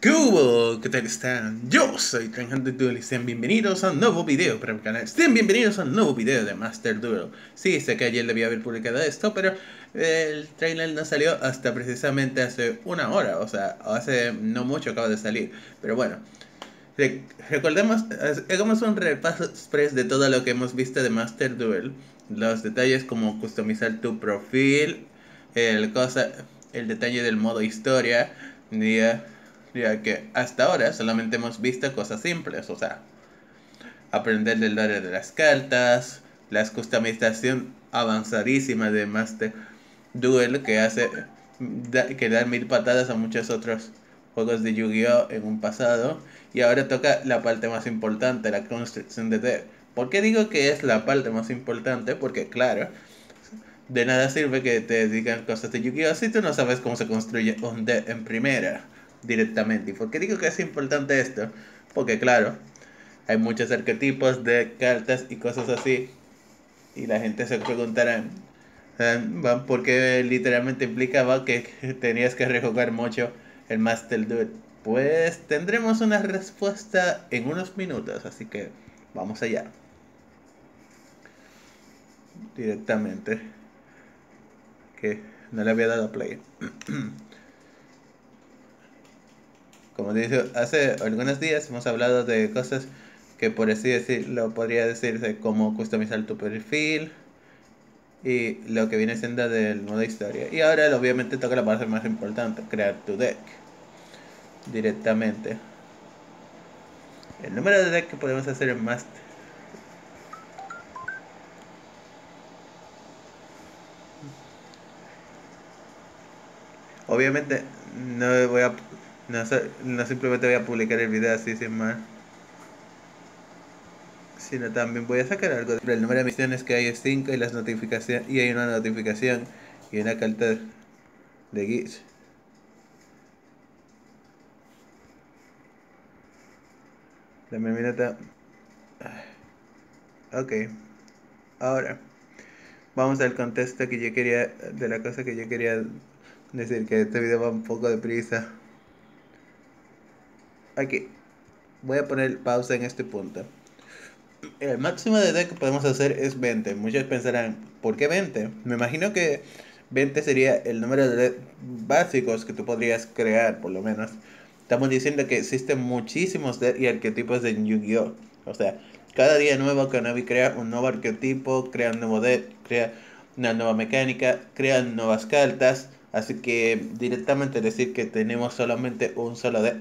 ¿Qué hubo? ¿Qué tal están? Yo soy Tranjante Duel y sean bienvenidos a un nuevo video para mi canal. Sean bienvenidos a un nuevo video de Master Duel. Sí, sé que ayer debía haber publicado esto, pero el trailer no salió hasta precisamente hace una hora. O sea, hace no mucho acaba de salir. Pero bueno, recordemos, hagamos un repaso express de todo lo que hemos visto de Master Duel. Los detalles como customizar tu perfil, el, cosa, el detalle del modo historia, ya, ya que hasta ahora solamente hemos visto cosas simples, o sea, aprender del lore de las cartas, la customización avanzadísima de Master Duel que hace que dar mil patadas a muchos otros juegos de Yu-Gi-Oh en un pasado y ahora toca la parte más importante, la construcción de deck. ¿Por qué digo que es la parte más importante? Porque claro, de nada sirve que te digan cosas de Yu-Gi-Oh si tú no sabes cómo se construye un deck en primera directamente. ¿Y por qué digo que es importante esto? Porque claro, hay muchos arquetipos de cartas y cosas así. Y la gente se preguntará, eh, porque literalmente implicaba que tenías que rejugar mucho el Master Duel. Pues tendremos una respuesta en unos minutos, así que vamos allá. Directamente. Que no le había dado play. Como dije, hace algunos días hemos hablado de cosas que por así decirlo podría decirse como customizar tu perfil y lo que viene siendo del modo historia. Y ahora obviamente toca la parte más importante, crear tu deck directamente. El número de deck que podemos hacer en Master. Obviamente no voy a no, no simplemente voy a publicar el video así sin más. Sino también voy a sacar algo. El número de misiones que hay es 5 y las notificaciones y hay una notificación y una carta de guis. Dame un minuto. Ok. Ahora. Vamos al contexto que yo quería. De la cosa que yo quería decir. Que este video va un poco deprisa. Aquí. Voy a poner pausa en este punto. El máximo de deck que podemos hacer es 20. Muchos pensarán, ¿por qué 20? Me imagino que 20 sería el número de básicos que tú podrías crear, por lo menos. Estamos diciendo que existen muchísimos de y arquetipos de Yu-Gi-Oh! O sea, cada día nuevo Konami crea un nuevo arquetipo, crea un nuevo deck, crea una nueva mecánica, crea nuevas cartas. Así que directamente decir que tenemos solamente un solo deck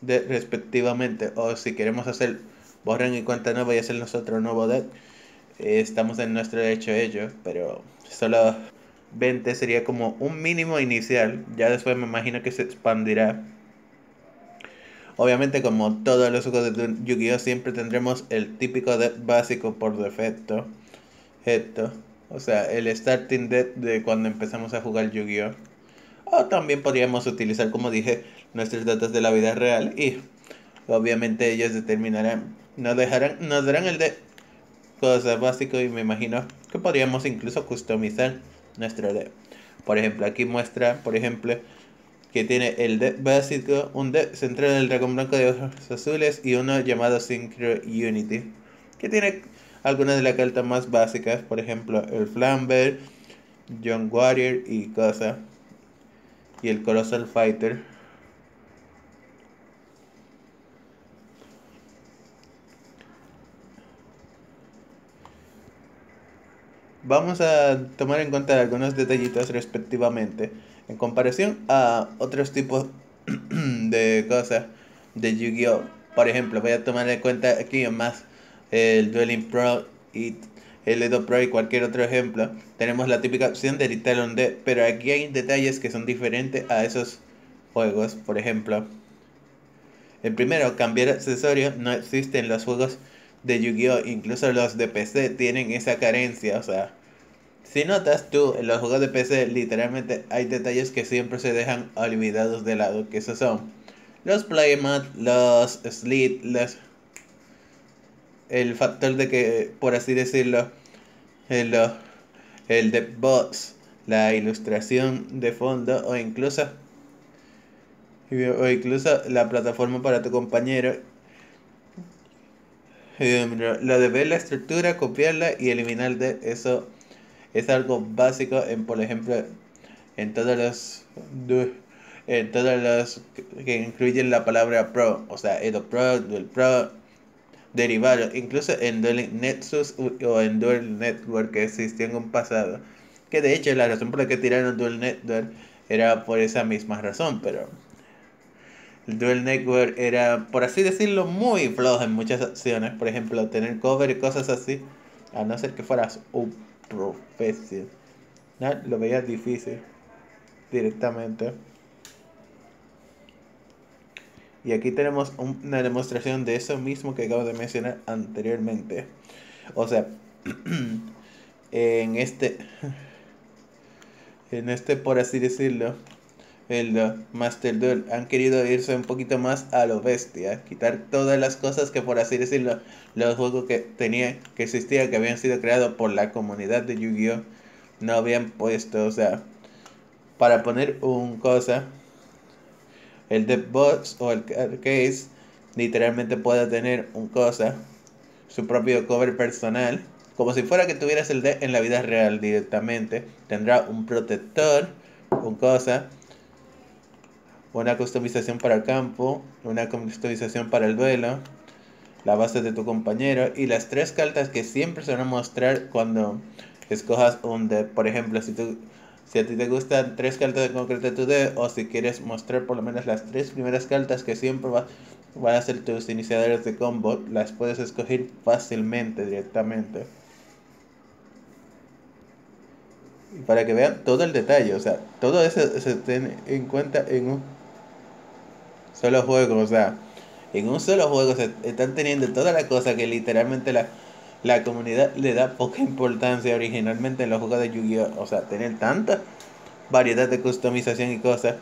de, respectivamente. O si queremos hacer borren y cuenta nueva y hacer nosotros nuevo deck, eh, estamos en nuestro derecho ello. Pero solo 20 sería como un mínimo inicial. Ya después me imagino que se expandirá Obviamente como todos los juegos de Yu-Gi-Oh siempre tendremos el típico deck básico por defecto. Esto. O sea, el starting deck de cuando empezamos a jugar Yu-Gi-Oh. O también podríamos utilizar, como dije, nuestros datos de la vida real. Y obviamente ellos determinarán, nos dejarán, nos darán el deck cosa básico y me imagino que podríamos incluso customizar nuestro deck. Por ejemplo, aquí muestra, por ejemplo, que tiene el deck básico, un deck central del dragón blanco de ojos azules y uno llamado Synchro Unity, que tiene algunas de las cartas más básicas, por ejemplo el Flamber, John Warrior y cosa, y el Colossal Fighter. Vamos a tomar en cuenta algunos detallitos respectivamente. En comparación a otros tipos de cosas de Yu-Gi-Oh! Por ejemplo, voy a tomar en cuenta aquí más el Dueling Pro y el Edo Pro y cualquier otro ejemplo. Tenemos la típica opción de Talon D, pero aquí hay detalles que son diferentes a esos juegos. Por ejemplo, el primero, cambiar accesorios no existe en los juegos de Yu-Gi-Oh! Incluso los de PC tienen esa carencia, o sea, si notas tú, en los juegos de PC literalmente hay detalles que siempre se dejan olvidados de lado, que esos son los playmat, los slit, los... El factor de que, por así decirlo, el, el de bots, la ilustración de fondo o incluso o incluso la plataforma para tu compañero. Lo de ver la estructura, copiarla y eliminar de eso es algo básico en, por ejemplo, en todos los en todos los que incluyen la palabra pro, o sea, Edo Pro, Dual Pro, derivado, incluso en Dual Nexus o en Dual Network que existió en un pasado. Que de hecho la razón por la que tiraron Dual Network era por esa misma razón, pero el Dual Network era, por así decirlo, muy flojo en muchas acciones. Por ejemplo, tener cover y cosas así, a no ser que fueras un profesional, lo veías difícil directamente. Y aquí tenemos una demostración de eso mismo que acabo de mencionar anteriormente. O sea, en este, en este por así decirlo, el Master Duel han querido irse un poquito más a lo bestia, quitar todas las cosas que por así decirlo, los juegos que tenían, que existían, que habían sido creados por la comunidad de Yu-Gi-Oh! no habían puesto, o sea, para poner un cosa el box o el case literalmente puede tener un cosa, su propio cover personal, como si fuera que tuvieras el deck en la vida real directamente. Tendrá un protector, un cosa, una customización para el campo, una customización para el duelo, la base de tu compañero y las tres cartas que siempre se van a mostrar cuando escojas un deck. Por ejemplo, si tú si a ti te gustan tres cartas de concreto tu deck o si quieres mostrar por lo menos las tres primeras cartas que siempre va, van a ser tus iniciadores de combo, las puedes escoger fácilmente directamente. Y para que vean todo el detalle, o sea, todo eso se tiene en cuenta en un solo juego, o sea, en un solo juego se están teniendo toda la cosa que literalmente la la comunidad le da poca importancia originalmente en los juegos de Yu-Gi-Oh! O sea, tener tanta variedad de customización y cosas.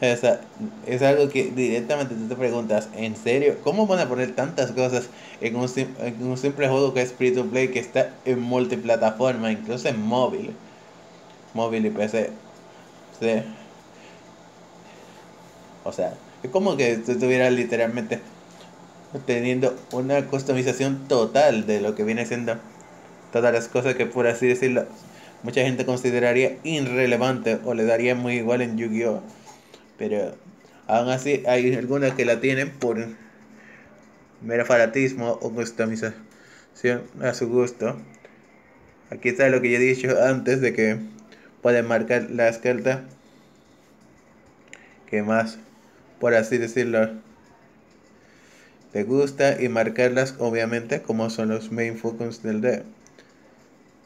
es algo que directamente tú te preguntas, ¿en serio? ¿Cómo van a poner tantas cosas en un, en un simple juego que es free to play que está en multiplataforma, incluso en móvil? Móvil y PC. Sí. O sea, es como que tú tuvieras literalmente teniendo una customización total de lo que viene siendo todas las cosas que por así decirlo mucha gente consideraría irrelevante o le daría muy igual en Yu-Gi-Oh! Pero aún así hay algunas que la tienen por mero fanatismo o customización a su gusto. Aquí está lo que yo he dicho antes de que pueden marcar las cartas que más, por así decirlo, te gusta y marcarlas obviamente como son los main focus del D.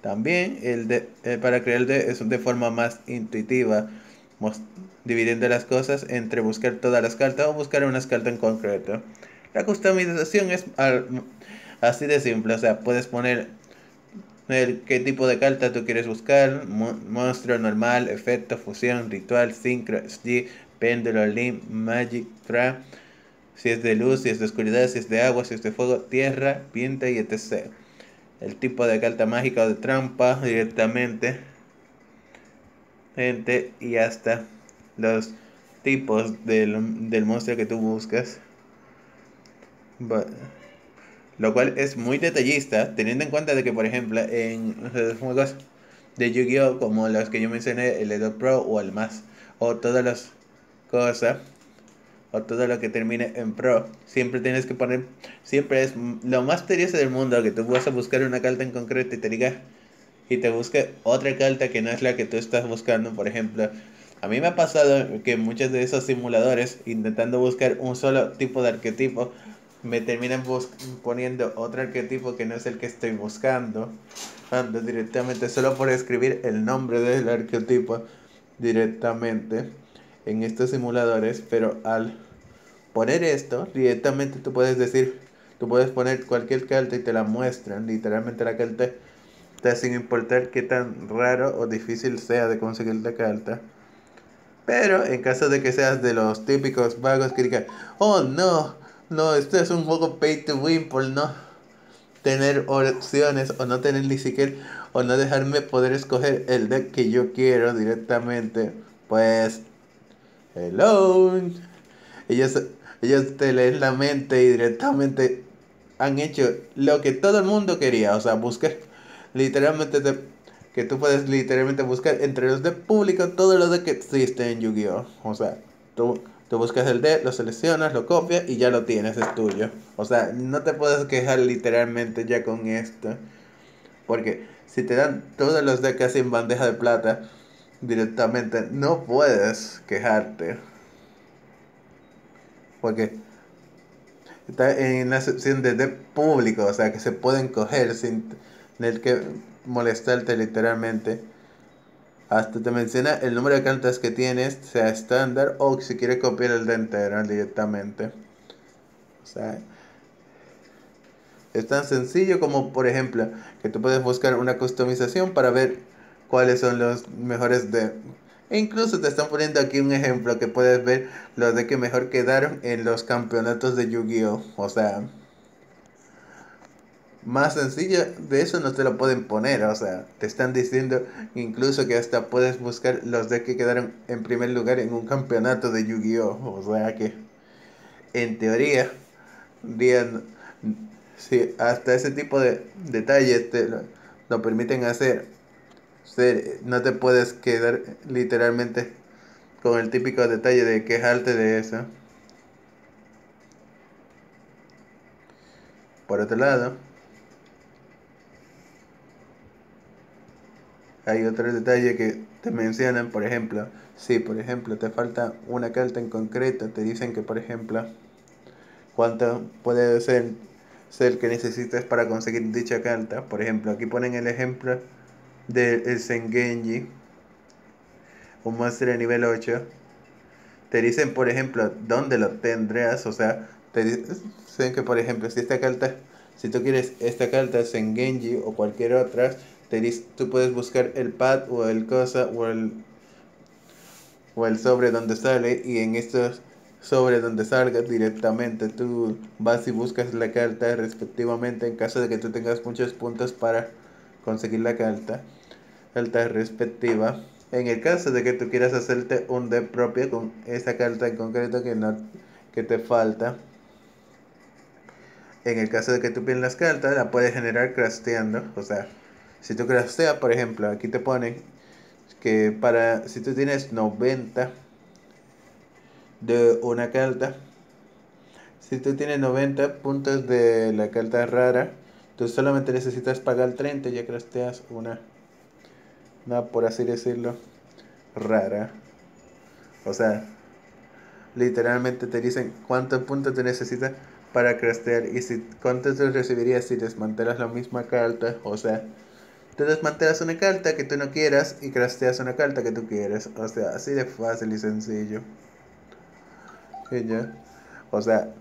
También el de, eh, para crear el D es de forma más intuitiva, dividiendo las cosas entre buscar todas las cartas o buscar unas cartas en concreto. La customización es así de simple, o sea, puedes poner el, qué tipo de carta tú quieres buscar, monstruo normal, efecto, fusión, ritual, sincro, SD, péndulo, limp, magic, trap si es de luz, si es de oscuridad, si es de agua, si es de fuego, tierra, viento y etc. El tipo de carta mágica o de trampa directamente. Gente y hasta los tipos del, del monstruo que tú buscas. Lo cual es muy detallista, teniendo en cuenta de que, por ejemplo, en los juegos de Yu-Gi-Oh! como los que yo mencioné, el Edo Pro o el más, o todas las cosas, o todo lo que termine en pro. Siempre tienes que poner, siempre es lo más tedioso del mundo que tú vas a buscar una carta en concreto y te diga y te busque otra carta que no es la que tú estás buscando, por ejemplo. A mí me ha pasado que muchos de esos simuladores, intentando buscar un solo tipo de arquetipo, me terminan poniendo otro arquetipo que no es el que estoy buscando. Ando directamente solo por escribir el nombre del arquetipo directamente en estos simuladores, pero al poner esto, directamente tú puedes decir, tú puedes poner cualquier carta y te la muestran, literalmente la carta sin importar qué tan raro o difícil sea de conseguir la carta. Pero en caso de que seas de los típicos vagos que digan, oh no, no, esto es un juego pay to win por no tener opciones o no tener ni siquiera o no dejarme poder escoger el deck que yo quiero directamente, pues Hello. ellos, ellos te leen la mente y directamente han hecho lo que todo el mundo quería, o sea, buscar literalmente que tú puedes literalmente buscar entre los de público todo lo de que existe en Yu-Gi-Oh! O sea, tú, tú buscas el D, lo seleccionas, lo copias y ya lo tienes, es tuyo. O sea, no te puedes quejar literalmente ya con esto. Porque si te dan todos los decks así en bandeja de plata directamente, no puedes quejarte. Porque está en la sección de, público, o sea, que se pueden coger sin tener que molestarte literalmente. Hasta te menciona el número de cartas que tienes, sea estándar o si quieres copiar el de entero directamente. O sea, es tan sencillo como, por ejemplo, que tú puedes buscar una customización para ver cuáles son los mejores de e incluso te están poniendo aquí un ejemplo que puedes ver los de que mejor quedaron en los campeonatos de Yu-Gi-Oh! O sea, más sencillo de eso no te lo pueden poner. O sea, te están diciendo incluso que hasta puedes buscar los de que quedaron en primer lugar en un campeonato de Yu-Gi-Oh! O sea que, en teoría, si hasta ese tipo de detalles te lo permiten hacer no te puedes quedar literalmente con el típico detalle de quejarte de eso. Por otro lado, hay otro detalle que te mencionan, por ejemplo, si por ejemplo te falta una carta en concreto, te dicen que por ejemplo, cuánto puede ser, ser que necesites para conseguir dicha carta. Por ejemplo, aquí ponen el ejemplo del Sengenji, un monstruo de nivel 8, te dicen, por ejemplo, dónde lo tendrás, o sea, te dicen que, por ejemplo, si esta carta, si tú quieres esta carta Sengenji o cualquier otra, te tú puedes buscar el pad o el cosa o el, o el sobre donde sale y en estos sobre donde salga directamente tú vas y buscas la carta respectivamente en caso de que tú tengas muchos puntos para conseguir la carta, carta respectiva. En el caso de que tú quieras hacerte un deck propio con esa carta en concreto que, no, que te falta, en el caso de que tú pierdas las cartas, la puedes generar crafteando. O sea, si tú crafteas, por ejemplo, aquí te ponen que para si tú tienes 90 de una carta, si tú tienes 90 puntos de la carta rara, Tú solamente necesitas pagar 30 y ya crafteas una, una, por así decirlo, rara. O sea, literalmente te dicen cuántos puntos te necesitas para craftear y si cuántos te recibirías si desmantelas la misma carta. O sea, tú desmantelas una carta que tú no quieras y crafteas una carta que tú quieres. O sea, así de fácil y sencillo. Y. O sea,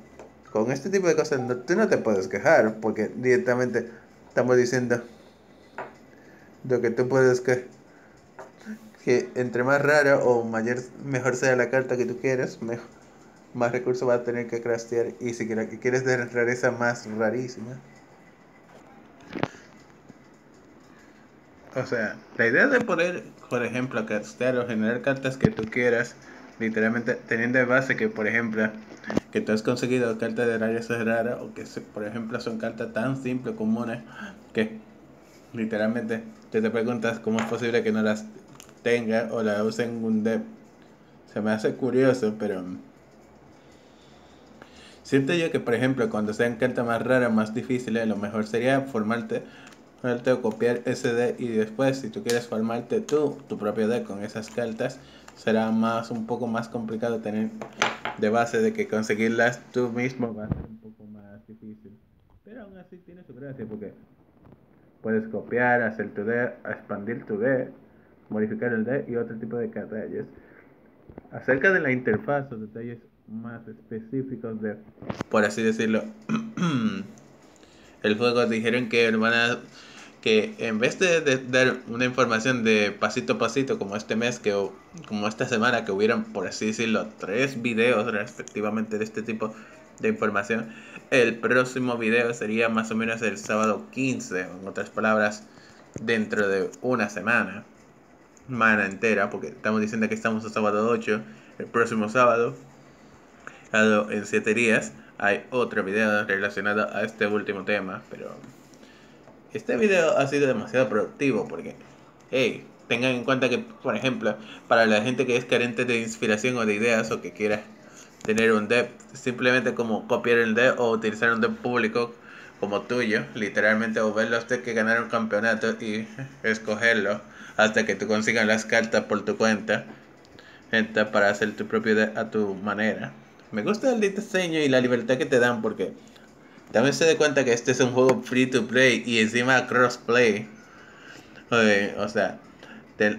con este tipo de cosas no, tú no te puedes quejar porque directamente estamos diciendo lo que tú puedes que que entre más rara o mayor mejor sea la carta que tú quieras mejor, más recursos va a tener que craftear y si quieres de rareza más rarísima. O sea la idea de poder por ejemplo craftear o generar cartas que tú quieras literalmente teniendo de base que por ejemplo que tú has conseguido cartas de rayos raras o que por ejemplo son cartas tan simples comunes que literalmente te, te preguntas cómo es posible que no las tenga o las usen en un deck. Se me hace curioso pero siento yo que por ejemplo cuando sean cartas más raras más difíciles lo mejor sería formarte o copiar ese deck y después si tú quieres formarte tú tu propio deck con esas cartas será más un poco más complicado tener de base de que conseguirlas tú mismo va a ser un poco más difícil. Pero aún así tiene su gracia porque puedes copiar, hacer tu D, expandir tu D, modificar el D y otro tipo de detalles. Acerca de la interfaz o detalles más específicos de, por así decirlo, el juego dijeron que van a que en vez de, dar una información de pasito a pasito como este mes que como esta semana que hubieran por así decirlo tres videos respectivamente de este tipo de información el próximo video sería más o menos el sábado 15 en otras palabras dentro de una semana semana entera porque estamos diciendo que estamos el sábado 8 el próximo sábado en 7 días hay otro video relacionado a este último tema, pero este video ha sido demasiado productivo porque, hey, tengan en cuenta que, por ejemplo, para la gente que es carente de inspiración o de ideas o que quiera tener un dev, simplemente como copiar el dev o utilizar un dev público como tuyo, literalmente, o ver los que ganaron campeonato y escogerlo hasta que tú consigas las cartas por tu cuenta para hacer tu propio dev a tu manera. Me gusta el diseño y la libertad que te dan porque también se da cuenta que este es un juego free to play y encima crossplay. O sea,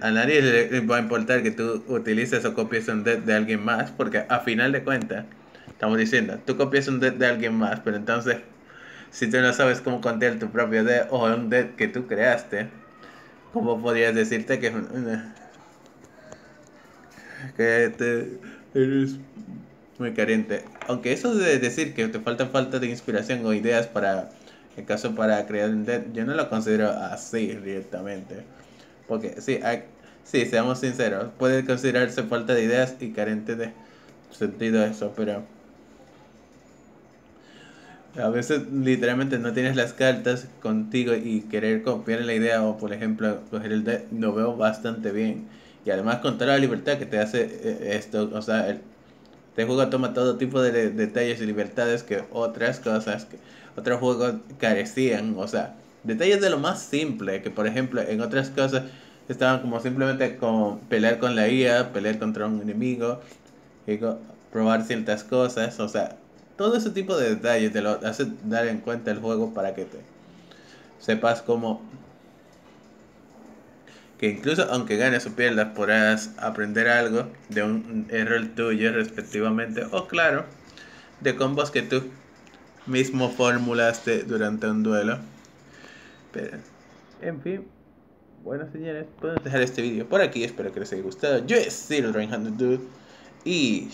a nadie le va a importar que tú utilices o copies un deck de alguien más porque a final de cuentas estamos diciendo, tú copias un deck de alguien más, pero entonces si tú no sabes cómo contar tu propio deck o un deck que tú creaste, ¿cómo podrías decirte que, que te, eres muy carente. Aunque eso de decir que te falta falta de inspiración o ideas para, el caso para crear un dead, yo no lo considero así directamente. Porque sí, hay, sí, seamos sinceros, puede considerarse falta de ideas y carente de sentido eso, pero a veces literalmente no tienes las cartas contigo y querer copiar la idea o por ejemplo coger el dead, lo veo bastante bien. Y además con toda la libertad que te hace eh, esto, o sea, el, este juego toma todo tipo de, detalles y libertades que otras cosas, que otros juegos carecían. O sea, detalles de lo más simple, que por ejemplo en otras cosas estaban como simplemente como pelear con la IA, pelear contra un enemigo, probar ciertas cosas. O sea, todo ese tipo de detalles te lo hace dar en cuenta el juego para que te sepas cómo que incluso aunque ganes o pierdas podrás aprender algo de un error tuyo respectivamente o claro de combos que tú mismo formulaste durante un duelo. Pero en fin bueno señores puedo dejar este vídeo por aquí espero que les haya gustado. Yo he sido el Dude y